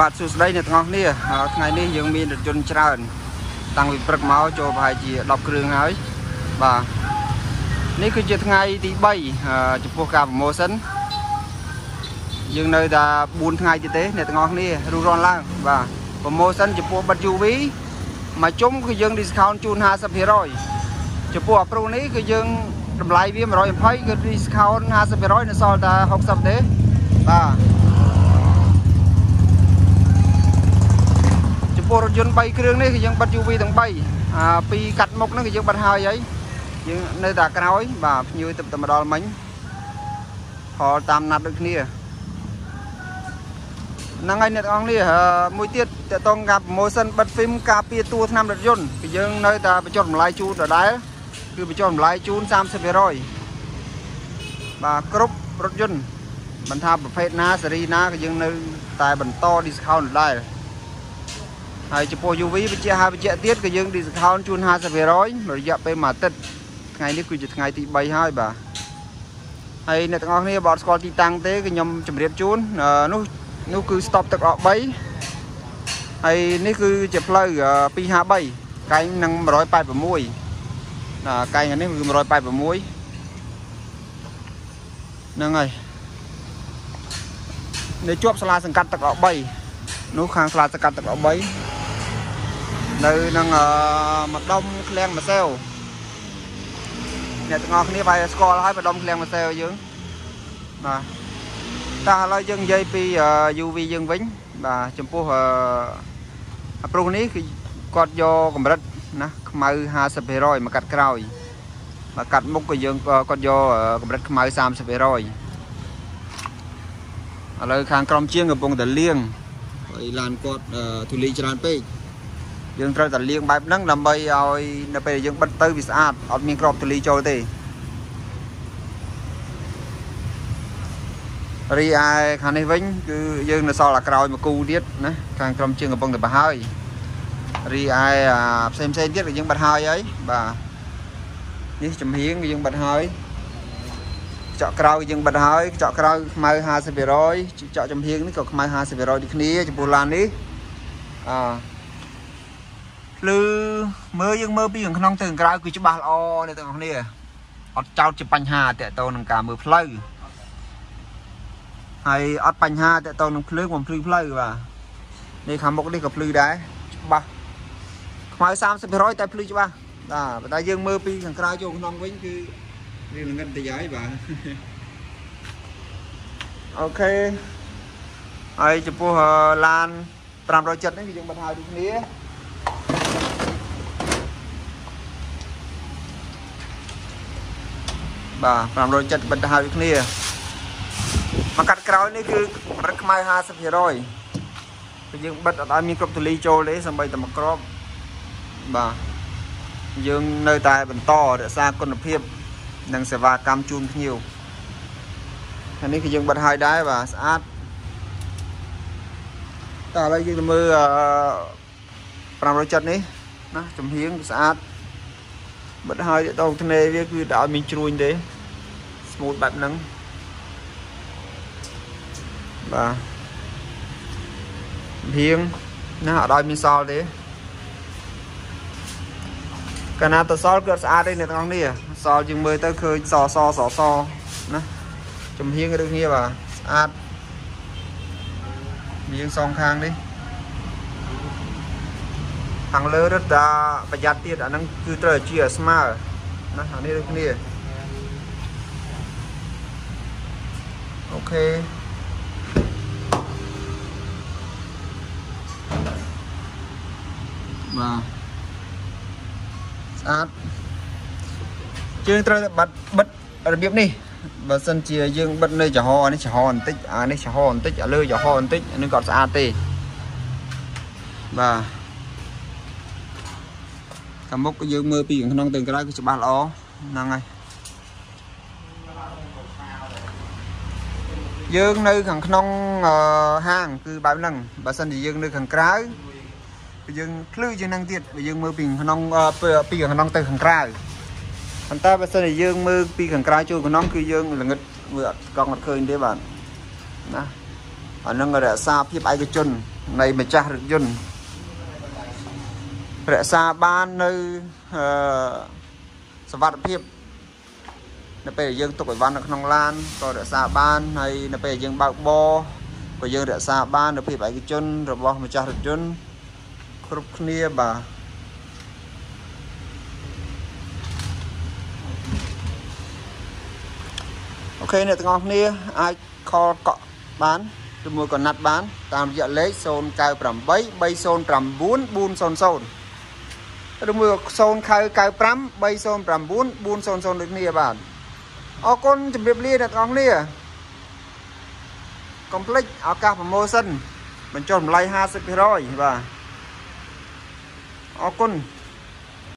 បាទសួស្តីអ្នកទាំងអស់គ្នាថ្ងៃនេះយើងមានរថយន្តច្រើន តាំងពីព្រឹកមកចូលប្រហែលជា10គ្រឿងហើយបាទនេះគឺជាថ្ងៃទី3ចំពោះការប្រម៉ូសិនយើងនៅតែ4ថ្ងៃទៀតទេអ្នកទាំងអស់គ្នារុះរាន់ឡើងបាទប្រម៉ូសិនចំពោះបិទ UV មួយជុំគឺយើង discount ជូន50%ចំពោះអាប្រូនេះគឺយើងតម្លៃវា120គឺ discount 50%នៅសល់តែ60ទេបាទ ចំពោះរថយន្ត3គ្រឿងនេះគឺយើងបិទ UV ទាំង3អាពីរកាត់មុខហ្នឹងគឺយើងបិទហើយហើយយើងនៅតែក្រោយ បាទភ្ញៀវទៅតែមកដល់មិញផលតាមណាត់ដូចគ្នាហ្នឹងហើយអ្នកទាំងអស់គ្នាមួយទៀតតកតងការ promotion បិទ film ការពារតួឆ្នាំរថយន្តគឺយើងនៅតែបញ្ចុះតម្លៃជូនដដែលគឺបញ្ចុះតម្លៃជូន30%បាទគ្រប់រថយន្តមិនថាប្រភេទណាស៊េរីណាក៏យើងនៅតែបន្ត discount ដដែល ហើយចំពោះ UV បញ្ជាក់ហើយបញ្ជាក់ទៀតក៏យើង discount ជូន50%រយៈពេលមួយអាទិត្យថ្ងៃនេះគឺជាថ្ងៃទី3ហើយបាទហើយអ្នកទាំងអស់គ្នាបើអត់ស្គាល់ទីតាំងទេគឺខ្ញុំជម្រាបជូននោះនោះគឺ stop ទឹកអក3ហើយនេះគឺជាផ្លូវ253កែងនឹង186ណាកែងនេះគឺ186ហ្នឹងហើយនៅជាប់សាលាសង្កាត់ទឹកអក3នោះខាងសាលាសង្កាត់ទឹកអក3 នៅនឹងម្ដុំឃ្លាំងម្សៅអ្នកទាំងអស់គ្នាបាយស្គាល់ហើយម្ដុំឃ្លាំងម្សៅយើងបាទតោះឥឡូវយើងនិយាយពី UV យើងវិញបាទចំពោះអាប្រុសនេះគឺគាត់យកកម្រិតណាខ្មៅ50%មកកាត់ក្រោយមកកាត់មុខក៏យើងគាត់យកកម្រិតខ្មៅ30%ឥឡូវខាងក្រុមជាងកំពុងតែលាងហើយឡានគាត់ទូលីច្រើនពេក យើងត្រូវតែលាងបែបហ្នឹងដើម្បីឲ្យនៅពេលយើងបិទទៅវាស្អាតអត់មានក្របទលីចូលទេរីឯខាងនេះវិញគឺយើងនៅសល់អាក្រោយមួយគូទៀតណាខាងក្រុមជើងកំពុងតែបោះហើយរីឯផ្សេងផ្សេងទៀតក៏យើងបិទហើយហើយបាទនេះចំហៀងក៏យើងបិទហើយចកក្រៅយើងបិទហើយចកក្រៅខ្មៅ50%ចកចំហៀងនេះក៏ខ្មៅ50%ដូចគ្នាចំពោះឡាននេះអឺ ភ្លឺមើលយើងមើលពីខាងក្នុងទៅខាងក្រៅគឺច្បាស់ល្អអ្នកទាំងអស់គ្នាអត់ចោតជាបញ្ហាតកតទៅនឹងការមើលផ្លូវហើយអត់បញ្ហាតកតទៅនឹងភ្លើងបំភ្លឺផ្លូវបាទនេះខាងមុខនេះក៏ភ្លឺដែរច្បាស់ខ្មៅ30%តែភ្លឺច្បាស់បាទប៉ុន្តែយើងមើលពីខាងក្រៅចូលក្នុងវិញគឺវាល្ងិតតិចហើយបាទអូខេហើយចំពោះឡាន570នេះគឺយើងបិទហើយដូចគ្នា បាទ570បិទទៅហើយគ្នាមកកាត់ក្រោយនេះគឺកម្រិតខ្មៅ50%គឺយើងបិទអត់ឲ្យមានគ្រប់ទលីចូលទេសម្បីតែមួយក្របបាទយើងនៅតែបន្តរក្សាគុណភាពនិងសេវាកម្មជូនភ្ញៀវហើយនេះគឺយើងបិទហើយដែរបាទស្អាតតើឥឡូវយើងទៅមើល570នេះណាចំហៀងស្អាត បិទហើយដងធ្នេវាគឺតែឲ្យមានជ្រួញទេ smooth បែបហ្នឹងបាទភៀងណាអត់ឲ្យមានសល់ទេកាលណាទៅសល់គឺអត់ស្អាតទេអ្នកទាំងអស់គ្នាសល់យើងមើលទៅឃើញសសសសណាចំហៀងដូចគ្នាបាទស្អាតមានសងខាងនេះ ខាងលើរត់តែប្រយ័ត្នទៀតអាហ្នឹងគឺត្រូវជាស្មើណាអានេះដូចគ្នាអូខេបាទស្អាតជើងត្រូវតែបិទបិទរបៀបនេះបើសិនជាយើងបិទនៅចំហអានេះចំហបន្តិចអានេះចំហបន្តិចអាលើចំហបន្តិចអានេះក៏ស្អាតទេបាទ ខាងមុខក៏យើងមើលពីខាងក្នុងទៅក្រៅគឺច្បាស់ល្អហ្នឹងហើយយើងនៅខាងក្នុងហាងគឺបែបហ្នឹងបើសិនជាយើងនៅខាងក្រៅគឺយើងភ្លឺជាងហ្នឹងទៀតបើយើងមើលពីក្នុងពីខាងក្នុងទៅខាងក្រៅប៉ុន្តែបើសិនជាយើងមើលពីខាងក្រៅចូលក្នុងគឺយើងល្ងឹតមើលអត់កង់អត់ឃើញទេបាទណាអាហ្នឹងរក្សាភាពឯកជននៃម្ចាស់រថយន្ត រក្សាបាននៅអឺសវត្ថភាពនៅពេលយើងទុកអីវ៉ាន់នៅក្នុងឡានក៏រក្សាបានហើយនៅពេលយើងបើកបរក៏យើងរក្សាបាននៅភាពឯកជនរបស់ម្ចាស់រថយន្តគ្រប់គ្នាបាទអូខេអ្នកទាំងអស់គ្នាអាចខលកក់បានឬមួយក៏ណាត់បានតាមរយៈលេខ098 309 400 ឬមួយ095 309 400ដូចគ្នាបាទអរគុណជម្រាបលាអ្នកទាំងអស់គ្នាកុំភ្លេចឱកាសប្រូម៉ូសិនបញ្ចុះតម្លៃ50%បាទអរគុណ